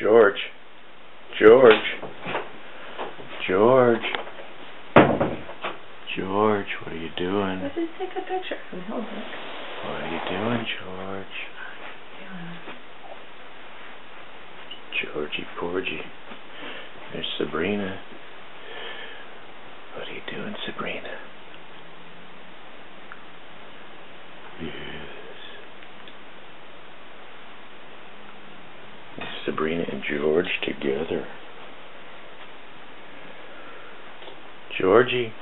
George. George. George. George, what are you doing? Let's just take a picture from Hillbrook. What are you doing, George? Georgie Porgy. There's Sabrina. What are you doing, Sabrina? Sabrina and George together. Georgie.